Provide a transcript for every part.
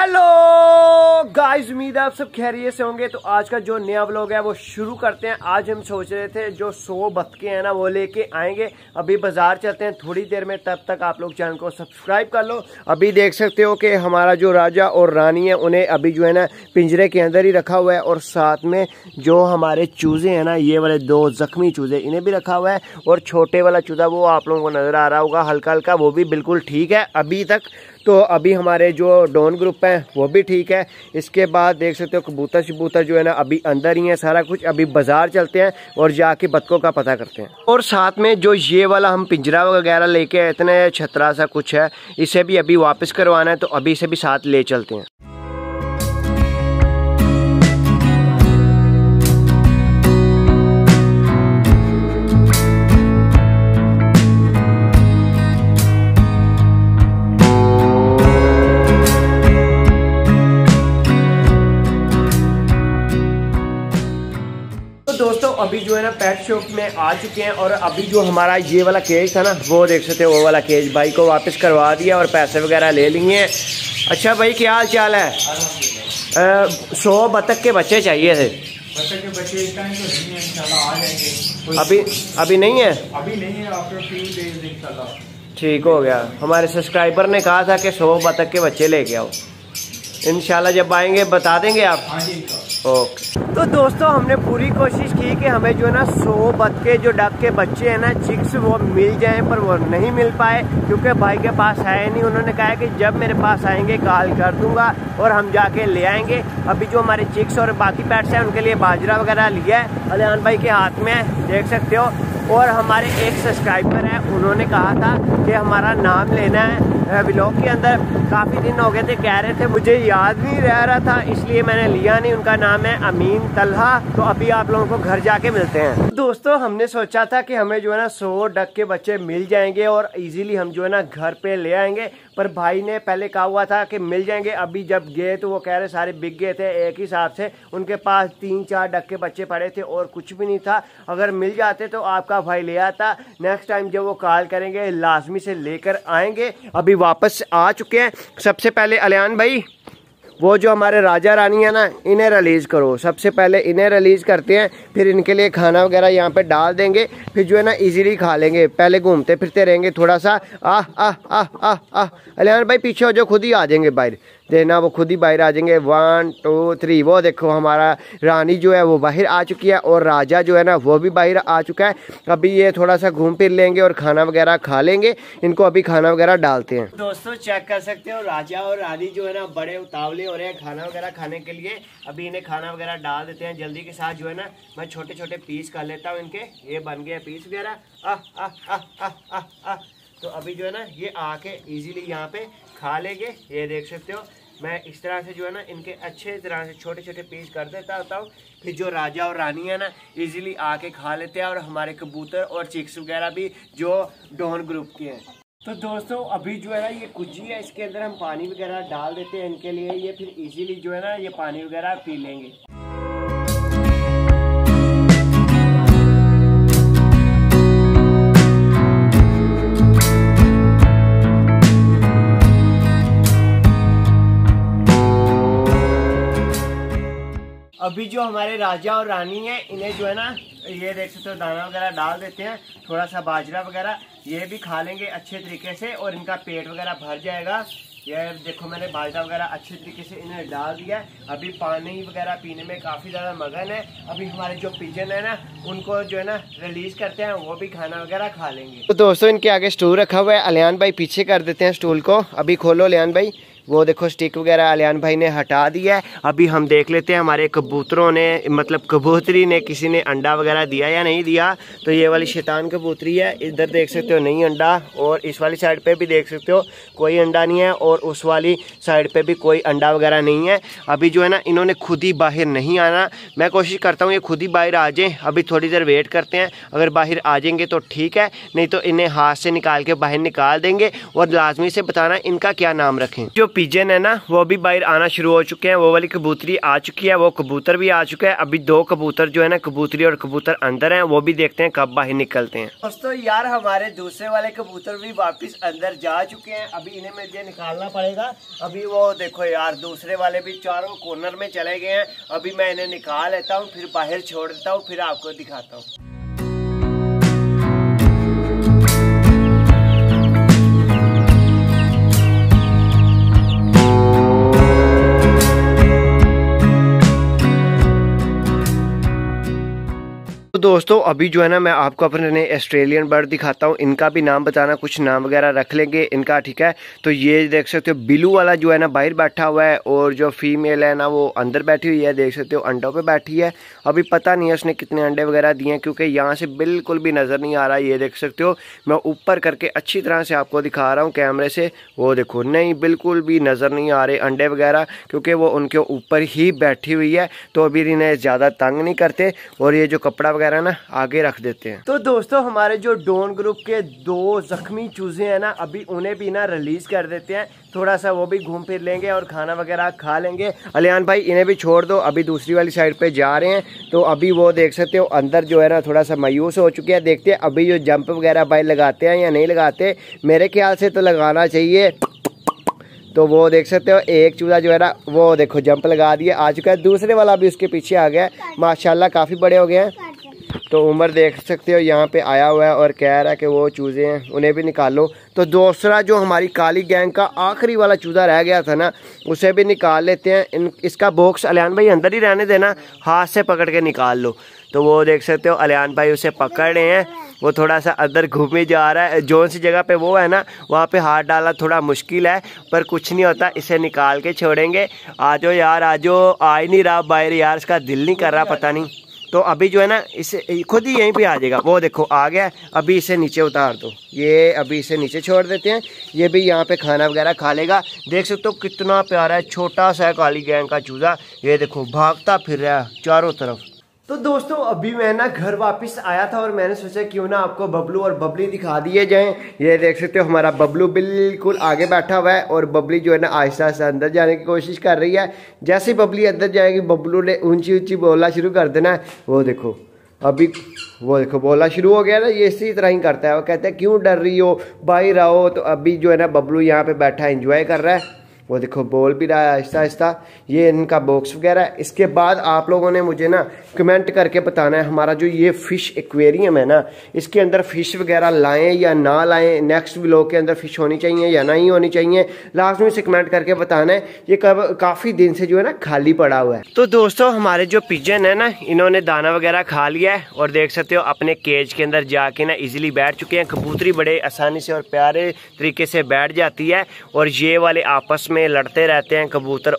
Hello guys, उम्मीद है आप सब खैरियत से होंगे। तो आज का जो नया व्लॉग है, वो शुरू करते हैं। आज हम सोच रहे थे, जो सौ बतके हैं ना, वो लेके आएँगे। अभी बाज़ार चलते हैं थोड़ी देर में, तब तक आप लोग चैनल को सब्सक्राइब कर लो। अभी देख सकते हो कि हमारा जो राजा और रानी है, उन्हें अभी जो है ना, पिंजरे के अंदर ही रखा हुआ है। और साथ में जो हमारे चूजे हैं ना, ये वाले दो जख्मी चूजे, इन्हें भी रखा हुआ है। और छोटे वाला चूजा, वो आप लोगों को नज़र आ रहा होगा हल्का हल्का वो भी बिल्कुल ठीक है। अभी तक तो अभी हमारे जो डॉन ग्रुप हैं, वो भी ठीक है। इसके बाद देख सकते हो, कबूतर शबूतर जो है ना, अभी अंदर ही है, सारा कुछ। अभी बाज़ार चलते हैं और जाके बतकों का पता करते हैं। और साथ में जो ये वाला हम पिंजरा वगैरह लेके इतने छतरा सा कुछ है, इसे भी अभी वापस करवाना है तो अभी इसे भी साथ ले चलते हैं। जो है ना पेट शॉप में आ चुके हैं और अभी जो हमारा ये वाला केज था ना वो देख सकते हो वो वाला केज भाई को वापस करवा दिया और पैसे वगैरह ले लिए हैं। अच्छा भाई क्या हाल चाल है सौ बतख के बच्चे चाहिए थे। के बच्चे इस टाइम तो नहीं है इंशाल्लाह आ जाएँगे। अभी अभी नहीं है? अभी नहीं है आफ्टर फ्यू डेज़ इंशाल्लाह। ठीक हो गया। हमारे सब्सक्राइबर ने कहा था कि सौ बतख के बच्चे लेके आओ। इनशाला जब आएँगे बता देंगे आप। हाँ जी ओके तो दोस्तों, हमने पूरी कोशिश की कि हमें जो है ना, सौ बतके जो डक के बच्चे हैं ना चिक्स वो मिल जाएँ, पर वो नहीं मिल पाए, क्योंकि भाई के पास है नहीं। उन्होंने कहा कि जब मेरे पास आएँगे, कॉल कर दूँगा और हम जाके ले आएँगे। अभी जो हमारे चिक्स और बाकी पैट्स हैं, उनके लिए बाजरा वगैरह लिया है। अलियान भाई के हाथ में देख सकते हो। और हमारे एक सब्सक्राइबर है, उन्होंने कहा था कि हमारा नाम लेना है। ब्लॉग के अंदर काफ़ी दिन हो गए थे, कह रहे थे, मुझे याद नहीं रह रहा था, इसलिए मैंने लिया नहीं, उनका नाम है अमीन तलहा। तो अभी आप लोगों को घर जाके मिलते हैं। दोस्तों, हमने सोचा था कि हमें जो है ना, सौ डक के बच्चे मिल जाएँगे और इजीली हम जो है ना, घर पे ले आएँगे। पर भाई ने पहले कहा हुआ था कि मिल जाएँगे। अभी जब गए तो वो कह रहे सारे बिक गए थे, एक ही हिसाब से उनके पास तीन चार डक के बच्चे पड़े थे और कुछ भी नहीं था। अगर मिल जाते तो आपका भाई ले आता। नेक्स्ट टाइम जब वो कॉल करेंगे, लाजमी से लेकर आएँगे। अभी वापस आ चुके हैं। सबसे पहले अलियान भाई, वो जो हमारे राजा रानी है ना, इन्हें रिलीज़ करो। सबसे पहले इन्हें रिलीज़ करते हैं, फिर इनके लिए खाना वगैरह यहाँ पे डाल देंगे, फिर जो है ना इजीली खा लेंगे। पहले घूमते फिरते रहेंगे थोड़ा सा। आह आह आह आह आह। अलियान भाई पीछे हो जो खुद ही आ जाएँगे बाहर। देना वो खुद ही बाहर आ जाएँगे। वन टू थ्री वो देखो हमारा रानी जो है, वो बाहर आ चुकी है और राजा जो है ना, वो भी बाहर आ चुका है। अभी ये थोड़ा सा घूम फिर लेंगे और खाना वगैरह खा लेंगे। इनको अभी खाना वगैरह डालते हैं। दोस्तों चेक कर सकते हो, राजा और रानी जो है ना, बड़े उतावले हो रहे हैं खाना वगैरह खाने के लिए। अभी इन्हें खाना वगैरह डाल देते हैं जल्दी के साथ जो है ना, मैं छोटे छोटे पीस कर लेता हूँ इनके। ये बन गया पीस वगैरह। तो अभी जो है ना, ये आके इजीली यहाँ पे खा लेंगे। ये देख सकते हो मैं इस तरह से जो है ना, इनके अच्छे तरह से छोटे छोटे पीस कर देता होता हूँ फिर जो राजा और रानी है ना इजीली आके खा लेते हैं और हमारे कबूतर और चिक्स वगैरह भी जो डॉन ग्रुप के हैं। तो दोस्तों, अभी जो है ना, ये कुजी है, इसके अंदर हम पानी वगैरह डाल देते हैं इनके लिए, ये फिर इजीली जो है ना, ये पानी वगैरह पी लेंगे। अभी जो हमारे राजा और रानी है, इन्हें जो है ना, ये देख सकते हो, दाना वगैरह डाल देते हैं थोड़ा सा बाजरा वगैरह, ये भी खा लेंगे अच्छे तरीके से और इनका पेट वगैरह भर जाएगा। ये देखो मैंने बाजरा वगैरह अच्छे तरीके से इन्हें डाल दिया अभी पानी वगैरह पीने में काफ़ी ज़्यादा मगन है। अभी हमारे जो पिजन है ना, उनको जो है ना रिलीज़ करते हैं, वो भी खाना वगैरह खा लेंगे। तो दोस्तों, इनके आगे स्टूल रखा हुआ है। अलियान भाई पीछे कर देते हैं स्टूल को। अभी खोलो अलियान भाई। वो देखो स्टिक वगैरह अलियान भाई ने हटा दिया है। अभी हम देख लेते हैं हमारे कबूतरों ने मतलब कबूतरी ने किसी ने अंडा वगैरह दिया या नहीं दिया। तो ये वाली शैतान कबूतरी है, इधर देख सकते हो नहीं अंडा, और इस वाली साइड पे भी देख सकते हो कोई अंडा नहीं है, और उस वाली साइड पे भी कोई अंडा वगैरह नहीं है। अभी जो है ना, इन्होंने खुद ही बाहर नहीं आना। मैं कोशिश करता हूँ ये खुद ही बाहर आ जाएँ। अभी थोड़ी देर वेट करते हैं। अगर बाहर आ जाएँगे तो ठीक है, नहीं तो इन्हें हाथ से निकाल के बाहर निकाल देंगे। और लाजमी से बताना इनका क्या नाम रखें। जो पिजन है ना, वो भी बाहर आना शुरू हो चुके हैं। वो वाली कबूतरी आ चुकी है, वो कबूतर भी आ चुका है। अभी दो कबूतर जो है ना, कबूतरी और कबूतर अंदर हैं, वो भी देखते हैं कब बाहर निकलते हैं। दोस्तों, यार, हमारे दूसरे वाले कबूतर भी वापस अंदर जा चुके हैं। अभी इन्हें मुझे निकालना पड़ेगा। अभी वो देखो यार, दूसरे वाले भी चारों कॉर्नर में चले गए हैं। अभी मैं इन्हें निकाल लेता हूँ, फिर बाहर छोड़ देता हूँ, फिर आपको दिखाता हूँ। दोस्तों, अभी जो है ना, मैं आपको अपने नए ऑस्ट्रेलियन बर्ड दिखाता हूँ। इनका भी नाम बताना, कुछ नाम वगैरह रख लेंगे इनका, ठीक है? तो ये देख सकते हो, बिलू वाला जो है ना, बाहर बैठा हुआ है और जो फीमेल है ना, वो अंदर बैठी हुई है, देख सकते हो, अंडों पे बैठी है। अभी पता नहीं है उसने कितने अंडे वगैरह दिए हैं, क्योंकि यहाँ से बिल्कुल भी नज़र नहीं आ रहा ये देख सकते हो। मैं ऊपर करके अच्छी तरह से आपको दिखा रहा हूँ कैमरे से। वो देखो, नहीं, बिल्कुल भी नज़र नहीं आ रहे अंडे वगैरह, क्योंकि वो उनके ऊपर ही बैठी हुई है। तो अभी इन्हें ज़्यादा तंग नहीं करते और ये जो कपड़ा वगैरह वगैरह ना, आगे रख देते हैं। तो दोस्तों, हमारे जो डोन ग्रुप के दो जख्मी चूजे हैं ना, अभी उन्हें भी ना रिलीज़ कर देते हैं। थोड़ा सा वो भी घूम फिर लेंगे और खाना वगैरह खा लेंगे। अलियान भाई, इन्हें भी छोड़ दो, अभी दूसरी वाली साइड पे जा रहे हैं। तो अभी वो देख सकते हो, अंदर जो है ना थोड़ा सा मायूस हो चुके हैं। देखते हैं, अभी जो जंप वगैरह भाई लगाते हैं या नहीं लगाते, मेरे ख्याल से तो लगाना चाहिए। तो वो देख सकते हो, एक चूजा जो है ना, वो देखो जंप लगा दिए आ चुका है। दूसरे वाला भी उसके पीछे आ गया माशाल्लाह, काफ़ी बड़े हो गए हैं। तो उमर देख सकते हो, यहाँ पे आया हुआ है और कह रहा है कि वो चूज़े हैं, उन्हें भी निकालो। तो दूसरा जो हमारी काली गैंग का आखिरी वाला चूज़ा रह गया था ना, उसे भी निकाल लेते हैं। इन, इसका बॉक्स अलियान भाई अंदर ही रहने देना, हाथ से पकड़ के निकाल लो। तो वो देख सकते हो, अलियान भाई उसे पकड़ रहे हैं। वो थोड़ा सा अंदर घूमे जा रहा है, जो सी जगह पे वो है ना, वहाँ पे हाथ डालना थोड़ा मुश्किल है, पर कुछ नहीं होता, इसे निकाल के छोड़ेंगे। आ जाओ यार, आ जाओ, आ ही नहीं रहा, बाहर यार, इसका दिल नहीं कर रहा, पता नहीं। तो अभी जो है ना, इसे, खुद ही यहीं पे आ जाएगा। वो देखो, आ गया अभी इसे नीचे उतार दो। ये अभी इसे नीचे छोड़ देते हैं। ये भी यहाँ पे खाना वगैरह खा लेगा। देख सकते हो कितना प्यारा है, छोटा सा काली गैंग का चूजा। ये देखो, भागता फिर रहा चारों तरफ़। तो दोस्तों, अभी मैं ना घर वापस आया था और मैंने सोचा क्यों ना आपको बबलू और बबली दिखा दिए जाएँ। ये देख सकते हो, हमारा बबलू बिल्कुल आगे बैठा हुआ है और बबली जो है ना आहिस्ता आहिस्ता अंदर जाने की कोशिश कर रही है। जैसे बबली अंदर जाएगी, बबलू ने ऊँची ऊँची बोलना शुरू कर देना है। वो देखो, अभी वो देखो, बोलना शुरू हो गया ना, ये इसी तरह ही करता है। वो कहते हैं, क्यों डर रही हो? बाहर आओ। तो अभी जो है ना बबलू यहाँ पे बैठा इंजॉय कर रहा है। वो देखो, बोल भी रहा है आहिस्ता आहिस्ता ये इनका बॉक्स वगैरह। इसके बाद आप लोगों ने मुझे ना कमेंट करके बताना है, हमारा जो ये फ़िश एक्वेरियम है ना, इसके अंदर फ़िश वगैरह लाएँ या ना लाएँ नेक्स्ट व्लॉग के अंदर फ़िश होनी चाहिए या नहीं होनी चाहिए लास्ट में से कमेंट करके बताना है। ये कब, काफ़ी दिन से जो है ना खाली पड़ा हुआ है। तो दोस्तों, हमारे जो पिजन है ना, इन्होंने दाना वगैरह खा लिया है और देख सकते हो, अपने केज के अंदर जाके ना इजिली बैठ चुके हैं। कबूतरी बड़े आसानी से और प्यारे तरीके से बैठ जाती है और ये वाले आपस में में लड़ते रहते हैं कबूतर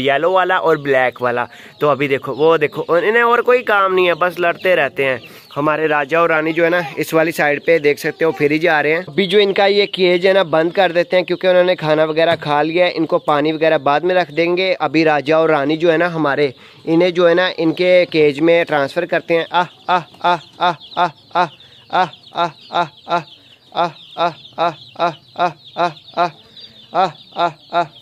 येलो वाला और ब्लैक वाला तो अभी देखो वो देखो इन्हें और कोई काम नहीं है बस लड़ते रहते हैं हमारे राजा और रानी जो है ना इस वाली साइड पे देख सकते हो फिर ही जा रहे हैं अभी जो इनका ये केज है ना बंद कर देते हैं क्योंकि उन्होंने खाना वगैरह खा लिया है इनको पानी वगैरह बाद में रख देंगे अभी राजा और रानी जो है ना हमारे इन्हें जो है ना इनके केज में ट्रांसफ़र करते हैं आह आह आह आह आह आह आह आह आह आह आह आह आह आह आह आह आह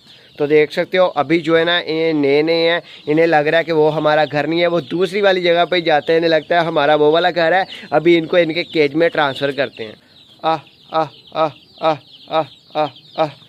तो देख सकते हो, अभी जो है ना, ये नए नए हैं, इन्हें लग रहा है कि वो हमारा घर नहीं है, वो दूसरी वाली जगह पर जाते हैं, इन्हें लगता है हमारा वो वाला घर है, अभी इनको इनके केज में ट्रांसफ़र करते हैं। आह आह आह आह आह आह।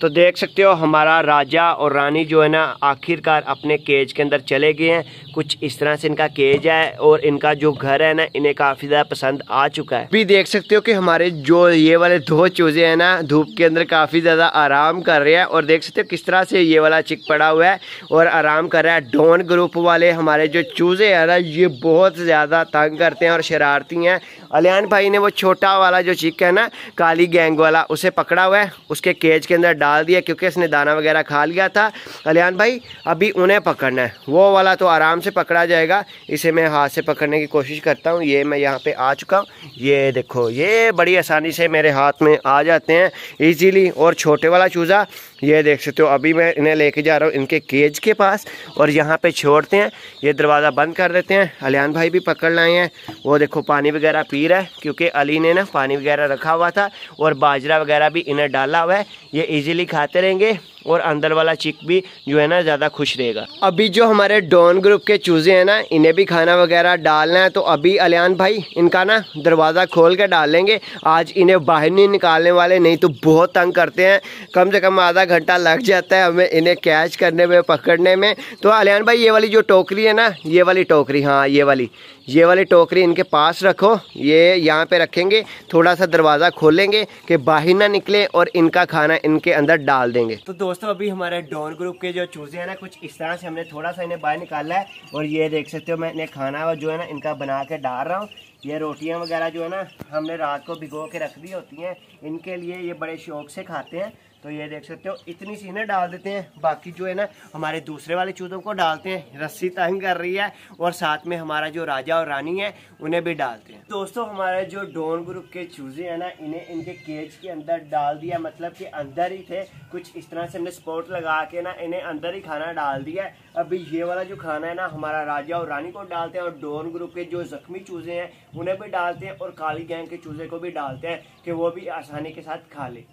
तो देख सकते हो, हमारा राजा और रानी जो है ना, आखिरकार अपने केज के अंदर चले गए हैं। कुछ इस तरह से इनका केज है और इनका जो घर है ना, इन्हें काफ़ी ज़्यादा पसंद आ चुका है। भी देख सकते हो कि हमारे जो ये वाले दो चूज़े हैं ना, धूप के अंदर काफ़ी ज़्यादा आराम कर रहे हैं। और देख सकते हो किस तरह से ये वाला चिक पड़ा हुआ है और आराम कर रहा है। डोन ग्रुप वाले हमारे जो चूज़े हैं ना, ये बहुत ज़्यादा तंग करते हैं और शरारती हैं। अलियान भाई ने वो छोटा वाला जो चिक है ना, काली गैंग वाला, उसे पकड़ा हुआ है, उसके केज के अंदर डाल दिया क्योंकि इसने दाना वगैरह खा लिया था। अलियान भाई, अभी उन्हें पकड़ना है। वो वाला तो आराम से पकड़ा जाएगा। इसे मैं हाथ से पकड़ने की कोशिश करता हूँ। ये मैं यहाँ पर आ चुका हूँ। ये देखो, ये बड़ी आसानी से मेरे हाथ में आ जाते हैं ईजीली और छोटे वाला चूज़ा। ये देख सकते हो, अभी मैं इन्हें लेके जा रहा हूँ इनके केज के पास और यहाँ पे छोड़ते हैं, ये दरवाज़ा बंद कर देते हैं। अलियान भाई भी पकड़ लाए हैं। वो देखो पानी वगैरह पी रहा है, क्योंकि अली ने ना पानी वगैरह रखा हुआ था और बाजरा वगैरह भी इन्हें डाला हुआ है। ये इजीली खाते रहेंगे। और अंदर वाला चिक भी जो है ना ज़्यादा खुश रहेगा। अभी जो हमारे डॉन ग्रुप के चूज़े हैं ना, इन्हें भी खाना वगैरह डालना है तो अभी अलियान भाई, इनका ना दरवाज़ा खोल के डाल लेंगे। आज इन्हें बाहर नहीं निकालने वाले, नहीं तो बहुत तंग करते हैं। कम से कम आधा घंटा लग जाता है हमें इन्हें कैच करने में, पकड़ने में। तो अलियान भाई, ये वाली जो टोकरी है ना, ये वाली टोकरी हाँ ये वाली। ये वाली टोकरी इनके पास रखो, ये यहाँ पे रखेंगे थोड़ा सा दरवाज़ा खोलेंगे कि बाहर ना निकले और इनका खाना इनके अंदर डाल देंगे। तो दोस्तों, अभी हमारे डॉन ग्रुप के जो चूजे हैं ना, कुछ इस तरह से हमने थोड़ा सा इन्हें बाहर निकाला है और ये देख सकते हो, मैं इन्हें खाना जो है ना, इनका बना के डाल रहा हूँ। ये रोटियाँ वगैरह जो है ना, हमने रात को भिगो के रख दी होती हैं। इनके लिए ये बड़े शौक से खाते हैं। तो ये देख सकते हो, इतनी सी ना डाल देते हैं। बाकी जो है ना, हमारे दूसरे वाले चूतों को डालते हैं। रस्सी तंग कर रही है और साथ में हमारा जो राजा और रानी है, उन्हें भी डालते हैं। दोस्तों, हमारे जो डोन ग्रुप के चूजे हैं ना, इन्हें इनके केज के अंदर डाल दिया मतलब कि अंदर ही थे। कुछ इस तरह से हमने स्पोर्ट लगा के ना, इन्हें अंदर ही खाना डाल दिया अभी ये वाला जो खाना है ना, हमारा राजा और रानी को डालते हैं और डोन ग्रुप के जो जख्मी चूजे हैं, उन्हें भी डालते हैं और काली गैंग के चूजे को भी डालते हैं कि वो भी आसानी के साथ खा ले।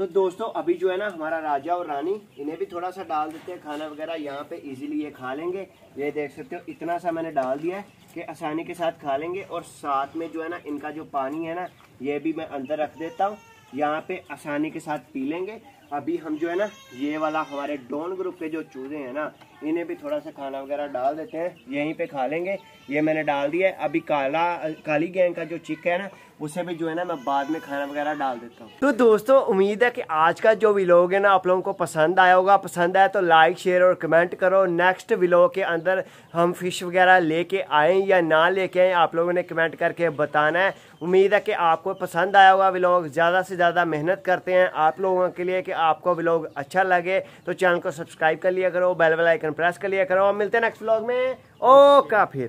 तो दोस्तों, अभी जो है ना, हमारा राजा और रानी, इन्हें भी थोड़ा सा डाल देते हैं खाना वगैरह। यहाँ पे इजीली ये खा लेंगे। ये देख सकते हो, इतना सा मैंने डाल दिया है कि आसानी के साथ खा लेंगे। और साथ में जो है ना, इनका जो पानी है ना, ये भी मैं अंदर रख देता हूँ। यहाँ पे आसानी के साथ पी लेंगे। अभी हम जो है ना, ये वाला हमारे डॉन ग्रुप के जो चूजे हैं ना, इन्हें भी थोड़ा सा खाना वगैरह डाल देते हैं। यहीं पे खा लेंगे। ये मैंने डाल दिया है। अभी काला, काली गैंग का जो चिक है ना उसे भी जो है ना मैं बाद में खाना वगैरह डाल देता हूँ। तो दोस्तों, उम्मीद है कि आज का जो विलोग है ना आप लोगों को पसंद आया होगा। पसंद आया तो लाइक शेयर और कमेंट करो। नेक्स्ट विलोग के अंदर हम फ़िश वगैरह लेके आए या ना लेके आए, आप लोगों ने कमेंट करके बताना है। उम्मीद है कि आपको पसंद आया होगा विलोग ज़्यादा से ज़्यादा मेहनत करते हैं आप लोगों के लिए कि आपको विलोग अच्छा लगे। तो चैनल को सब्सक्राइब कर लिया करो बेल बेल आइकन प्रेस कर लिया करो मिलते हैं नेक्स्ट व्लॉग में। ओका फिर।